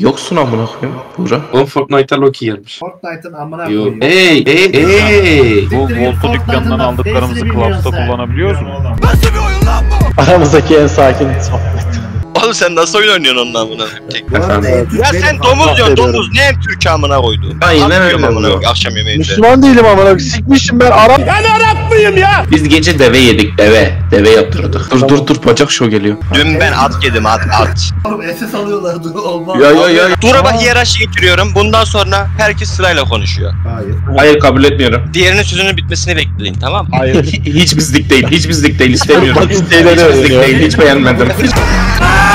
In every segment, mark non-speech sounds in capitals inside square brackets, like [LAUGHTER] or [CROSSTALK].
Yoksun amına koyayım. Buğra. Oğlum Fortnite'a Loki gelmiş. Fortnite'ın amına Yo. koyayım. Ey ey ey. Bu Volt'u dükkanından aldıklarımızı Clubs'ta kullanabiliyoruz mu? Aramızdaki en sakin sohbet. Oğlum sen nasıl oyun oynuyorsun onunla amına koyayım tek? Bu arada Efendim? en Türk Ya benim sen kanka. domuz diyorsun domuz. Ne hem Türk amına koydu? Aynen Atıyorum öyle amına koyayım akşam yemeğinde. Müslüman değilim ama bak sikmişim ben Arap. Biz gece deve yedik deve. Deve yaptırdık. Dur dur dur bacak şov geliyor. Dün ben at yedim at at. Oğlum SS alıyorlardı olmaz. Ya ya ya. Dura bak hiyerarşi getiriyorum. Bundan sonra herkes sırayla konuşuyor. Hayır. Hayır kabul etmiyorum. Diğerinin sözünün bitmesini bekleyin tamam mı? Hayır. hiç bizlik değil. Hiç bizlik değil. istemiyorum. Bak, hiç bizlik değil. Hiç beğenmedim. [LAUGHS]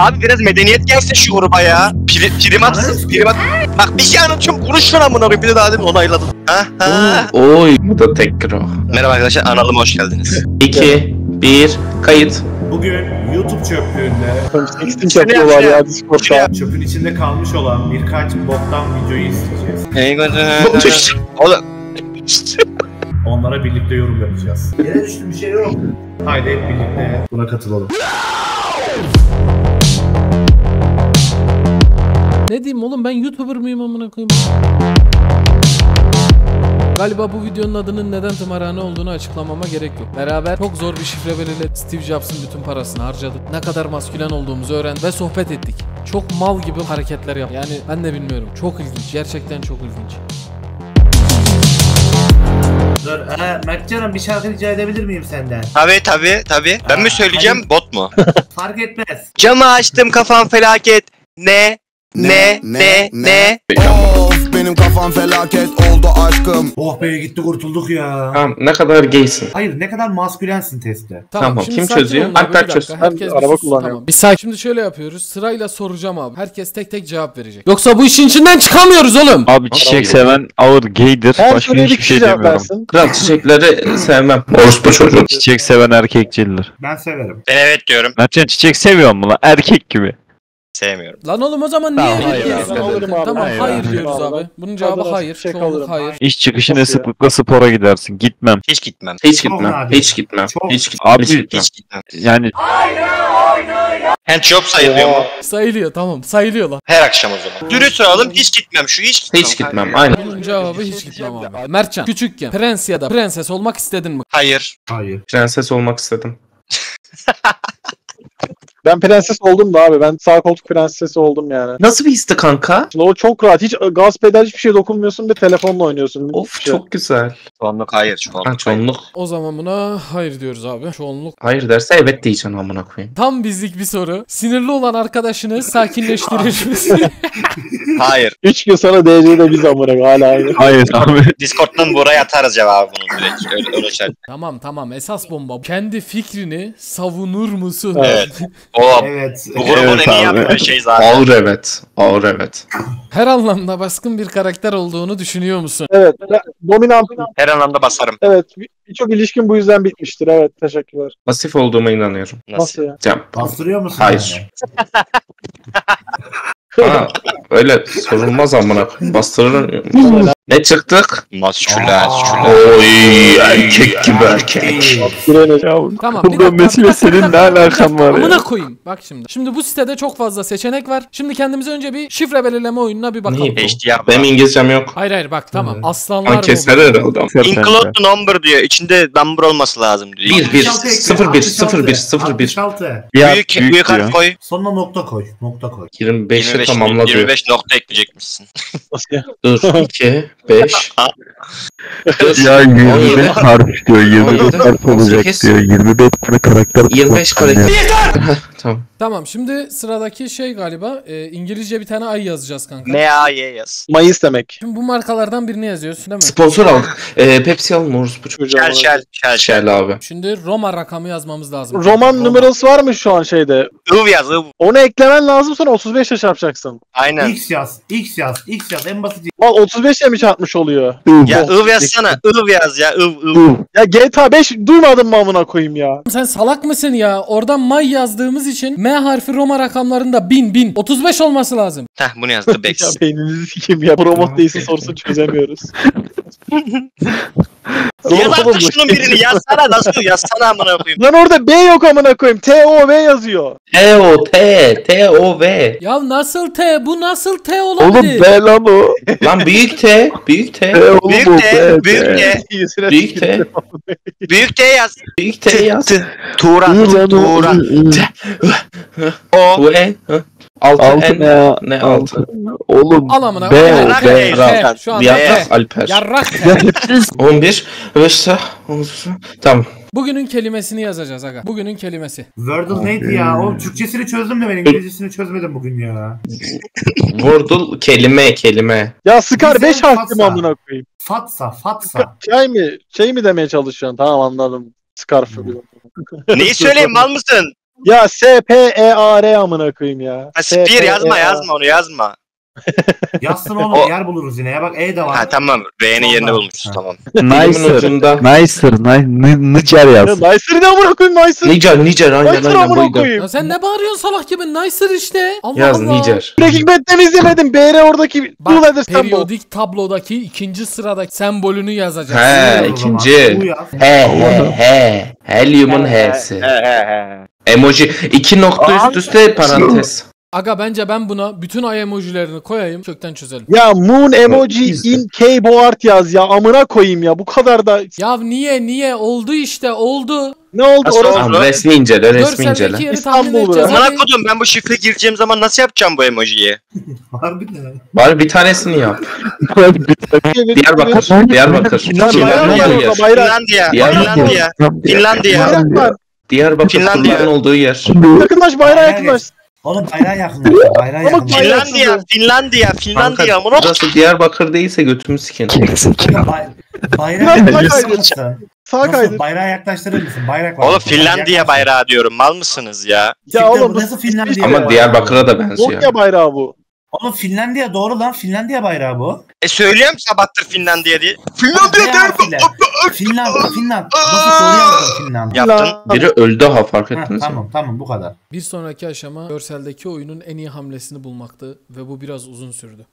Abi biraz medeniyet gelse şu gruba ya. Pri, primatsız primat. Bak bir şey anlatıyorum konuş lan amına koyayım. Bir de daha demin onayladım. Ha ha. Oy bu da tek o. Merhaba arkadaşlar analım hoş geldiniz. 2 1 kayıt. Bugün YouTube çöplüğünde Sexting yapıyorlar ya Discord'da. çöpün içinde kalmış olan birkaç bottan videoyu isteyeceğiz. Oğlum. Onlara birlikte yorum yapacağız. Yere düştü bir şey yok. Haydi hep birlikte buna katılalım. Ne diyeyim oğlum ben YouTuber mıyım amına koyayım? Galiba bu videonun adının neden tımarhane olduğunu açıklamama gerek yok. Beraber çok zor bir şifre belirle Steve Jobs'ın bütün parasını harcadık. Ne kadar maskülen olduğumuzu öğrendik ve sohbet ettik. Çok mal gibi hareketler yap. Yani ben de bilmiyorum. Çok ilginç. Gerçekten çok ilginç. Dur. Ee, Mertcan'ım bir şarkı rica edebilir miyim senden? Tabi tabi tabi. Ben mi söyleyeceğim bot mu? Fark etmez. Camı açtım kafam felaket. Ne? Ne? Ne? Ne? Of benim kafam felaket oldu aşkım Oh be gitti kurtulduk ya. Tamam ne kadar gaysin. Hayır ne kadar maskülensin testte. Tamam, şimdi kim sakin çözüyor? olun abi, Alper bir dakika. çözsün. Herkes bir araba sussun, kullanıyorum. Tamam. Bir sakin. Şimdi şöyle yapıyoruz. Sırayla soracağım abi. Herkes tek tek cevap verecek. Yoksa bu işin içinden çıkamıyoruz oğlum. Abi çiçek seven ağır gaydir. Her Başka hiçbir şey demiyorum. Kral çiçekleri sevmem. Orospu çocuğu. Çiçek seven erkekçildir. Ben severim. Ben evet diyorum. Mertcan çiçek seviyor mu lan? Erkek gibi. Sevmiyorum. Lan oğlum o zaman niye Tamam, evet hayır diyorsun? abi. Alırım abi. Tamam Hayır hayır, abi. diyoruz abi. Bunun cevabı Kadına hayır. çiçek Çoğunluk alırım. hayır. İş çıkışı ne Nasıl ya? sıklıkla spora gidersin. Gitmem. Hiç gitmem. Hiç Çok gitmem. Hiç gitmem. Çok. Hiç gitmem. Abi, Hiç gitmem. Hiç gitmem. Yani Handjob sayılıyor mu? Sayılıyor tamam sayılıyor lan. Her akşam o zaman. Dürüst olalım hiç gitmem şu hiç gitmem. Hiç gitmem. Aynen. Bunun cevabı hiç gitmem abi. Mertcan küçükken prens ya da prenses olmak istedin mi? Hayır. Hayır. Prenses olmak istedim. [LAUGHS] Ben prenses oldum da abi. Ben sağ koltuk prensesi oldum yani. Nasıl bir histi kanka? Şimdi o çok rahat. Hiç gaz pedal hiçbir şey dokunmuyorsun ve telefonla oynuyorsun. Of şey. çok güzel. Çoğunluk hayır. Çoğunluk Ha hayır. çoğunluk. O zaman buna hayır diyoruz abi. Çoğunluk. Hayır derse evet diyeceksin amına koyayım. Tam bizlik bir soru. Sinirli olan arkadaşını sakinleştirir [LAUGHS] misin? Hayır. Üç gün sonra DC'de biz amına hala aynı. hayır abi. [LAUGHS] Discord'dan buraya atarız cevabı bunun direkt. Öyle, öyle şey. tamam tamam esas bomba. Kendi fikrini savunur musun? Evet. [LAUGHS] O Evet. bu grubun Evet en iyi yaptığı şey zaten. Ağır evet. Ağır evet. Her anlamda baskın bir karakter olduğunu düşünüyor musun? Evet. ben Dominantım. Her anlamda basarım. Evet. bir- Birçok ilişkin bu yüzden bitmiştir. Evet. Teşekkürler. Pasif olduğuma inanıyorum. Nasıl? Nasıl ya? Bastırıyor musun? Hayır. yani? Ha, öyle sorulmaz amına. Bastırır [LAUGHS] Ne çıktık? Masküler. Oy erkek gibi erkek. Tamam bir dakika. mesele senin ne alakan var Amına ya? koyayım. Bak şimdi. Şimdi bu sitede çok fazla seçenek var. Şimdi kendimize önce bir şifre belirleme oyununa bir bakalım. Bu? HDR. Benim İngilizcem yok. Hayır hayır bak tamam. Aslanlar Ama mı keser bu? herhalde. Include the number diyor. İçinde number olması lazım diyor. 1 1 66 ekle, 0 1 0 1 66. 0 1 66. Ya, büyük, büyük büyük, harf diyor. koy. Sonuna nokta koy. Nokta koy. 25'i 25, tamamla diyor. 25 nokta ekleyecekmişsin. Dur 2 5 Dur. Ya 17, 25 harf diyor. 25 17, harf olacak 18, diyor. 25 tane karakter. 25 kullanacağım karakter. ya. [LAUGHS] Tamam. Tamam şimdi sıradaki şey galiba e, İngilizce bir tane ay yazacağız kanka. M-A-Y yaz. Mayıs demek. Şimdi bu markalardan birini yazıyorsun değil mi? Sponsor aldık. Ee, Pepsi almıyoruz bu çocuğu. Şel şel. Şel abi. Şimdi Roma rakamı yazmamız lazım. Roman Roma. numarası var mı şu an şeyde? Iv yaz ıv. Onu eklemen lazım sonra 35 ile çarpacaksın. Aynen. X yaz. X yaz. X yaz. En basit. Mal 35 ile mi çarpmış oluyor? Ya ıv yazsana. Iv yaz ya. ıv ıv. Ya GTA 5 duymadın mı amına koyayım ya? Sen salak mısın ya? Oradan may yazdığımız için M harfi Roma rakamlarında 1000 1000 35 olması lazım. Heh bunu yazdı [LAUGHS] ya Bex. beyninizi sikeyim ya. Promot değilse sorusunu çözemiyoruz. [LAUGHS] Yaz Oğlum, artık şunun birini yazsana nasıl yazsana amına koyayım. Lan orada B yok amına koyayım. T O V yazıyor. T O T T O V. Ya nasıl T? Bu nasıl T Oğlum olabilir? B lan o. Lan büyük T, büyük T, B oğlum Büyük T, B, büyük. T, Yüzüne büyük T, büyük T yaz. büyük T yaz. Tuğra, İyi lan o. Tuğra. Altı Altı ne? Ne altı? Oğlum Al amına. B, Yarrak B. Şu anda Yaprak T. Alper. Yarrak T. 11. 5. Tamam. Bugünün kelimesini yazacağız aga. Bugünün kelimesi. Wordle neydi ya? O Türkçesini çözdüm de ben İngilizcesini çözmedim bugün ya. Wordle kelime kelime. Ya Scar Güzel 5 harfli mi amına koyayım? Fatsa, fatsa. Şey mi? Şey mi demeye çalışıyorsun? Tamam anladım. Scarf. Neyi söyleyeyim mal mısın? Ya S P E A R amına koyayım ya. Ha, S, P, Spear E, yazma yazma onu yazma. [LAUGHS] Yazsın oğlum O- yer buluruz yine ya. Bak E de var. Ha tamam R'nin yerini Ha. tamam. Dilimin Nicer. ucunda. Nicer. Ni- ni- Nicer Ya yaz. Nicer ne amına koyayım Nicer? Nicer, Nicer aynen Nicer aynen amına buydu. koyayım. Ya sen ne bağırıyorsun salak gibi? Nicer işte. Allah Yaz Allah. Nicer. Breaking Bad'den izlemedim. BR oradaki Blue Bak Leather Symbol. periyodik tablodaki ikinci sıradaki sembolünü yazacağız. He ikinci. Bu yaz. He he he. Helyumun H'si. He he he. Emoji. iki nokta üst üste parantez. Aga bence ben buna bütün ay emojilerini koyayım kökten çözelim. Ya Moon emoji in keyboard yaz ya. Amına koyayım ya. Bu kadar da Ya niye niye oldu işte oldu. ne oldu Nasıl orası? Tamam resmi incele resmi incele. Görseldeki yeri İstanbul tahmin edeceğiz. burası. Amına kodum ben bu şifre gireceğim zaman nasıl yapacağım bu emojiyi? [LAUGHS] Harbiden. [LAUGHS] Bari bir tanesini yap. Diyarbakır. Diyarbakır. Bayrak. Finlandiya. Diyarbakır. Finlandiya. Finlandiya. Diyarbakır Finlandiya. surların olduğu yer. Yakınlaş bayrağa Bayrağa yakınlaş. Oğlum bayrağa yakınlaş. Bayrağa yakınlaş. bayrak- Finlandiya. Finlandiya. Kanka Finlandiya. Amına burası Diyarbakır değilse götümü sikin. Bay- Bayrağa yaklaştırır Nasıl? kaydır. Bayrağı yaklaştırır mısın? Bayrak var. Oğlum. Finlandiya bayrağı diyorum. Mal mısınız ya? Ya oğlum bu nasıl Finlandiya Ama? Diyarbakır'a da benziyor. Bosnya bayrağı bu. Oğlum Finlandiya doğru lan. Finlandiya bayrağı bu. E söylüyorum sabahtır Finlandiya diye. Finlandiya der harfiyle? Finland, Finland. Nasıl doğru yazdın Finland? Yaptın. Biri öldü ha fark ettiniz mi? tamam tamam bu kadar. Bir sonraki aşama görseldeki oyunun en iyi hamlesini bulmaktı ve bu biraz uzun sürdü.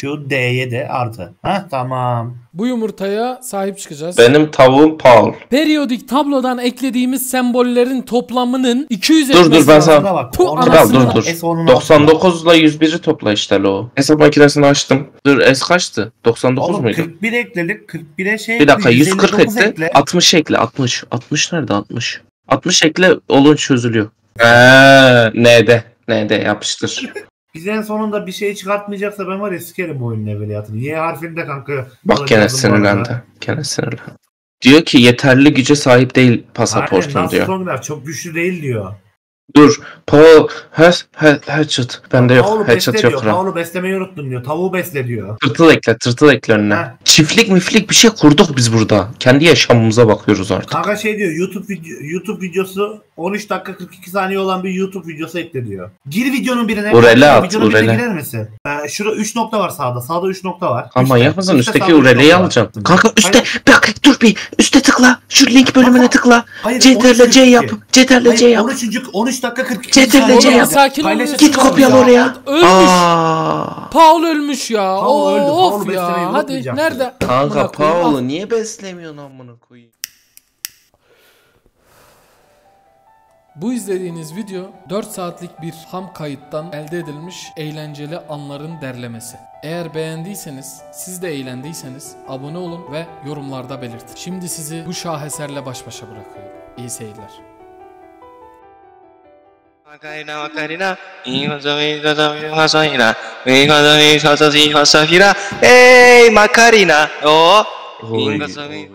Şu D'ye de artı. Ha tamam. Bu yumurtaya sahip çıkacağız. Benim tavuğum Paul. Periyodik tablodan eklediğimiz sembollerin toplamının 200 Dur, dur, ben sana- bak. Tu Kral dur dur. S onun 99 ile 101'i topla işte lo. Hesap makinesini açtım. Dur S kaçtı? 99 Oğlum muydu? 41 ekledik. 41'e şey Bir dakika ekle, 140 159 etti. ekle. 60 ekle 60. 60 nerede 60? 60 ekle olun çözülüyor. [LAUGHS] Eee N'de. N'de yapıştır. Biz en sonunda bir şey çıkartmayacaksa ben var ya sikerim bu oyunun evveliyatını. Y harfinde kanka. Bak gene sinirlendi. Gene sinirlendi. Diyor ki yeterli güce sahip değil Aynen, pasaportun nasıl diyor. stronglar çok güçlü değil diyor. Dur. Paul he, he, headshot. Bende yok. Tavuğu Headshot besle yok. diyor. lan. Tavuğu beslemeyi unuttum diyor. Tavuğu besle diyor. Tırtıl ekle, tırtıl ekle önüne. Ha. Çiftlik miflik bir şey kurduk biz burada. Kendi yaşamımıza bakıyoruz artık. Kanka şey diyor YouTube video, YouTube videosu 13 dakika 42 saniye olan bir YouTube videosu ekle diyor. Gir videonun birine. Urele at, videonun birine urele. girer misin? Ee, şurada 3 nokta var sağda. Sağda 3 nokta var. Ama Üstte. yapmasın Üstte üstteki sağda üç ureleyi nokta var. Kanka üstte bak dur bir üstte tıkla. Şu link bölümüne tıkla. hayır, CTRL C 13 yap. CTRL C Hayır, yap. 13. 13 dakika 42 CTRL saniye C var. yap. Sakin ol. Git ya. oraya. Ölmüş. Aa. Paul ölmüş ya. Paul öldü, of Paul'u beslemeyi ya. Hadi nerede? Kanka. Paul'u niye beslemiyorsun amına koyayım? Bu izlediğiniz video 4 saatlik bir ham kayıttan elde edilmiş eğlenceli anların derlemesi. Eğer beğendiyseniz, siz de eğlendiyseniz abone olun ve yorumlarda belirtin. Şimdi sizi bu şaheserle baş başa bırakıyorum. İyi seyirler. De mi, hijo de mi, hijo de mi, Hey Macarena, oh, Oy, hijo de mi,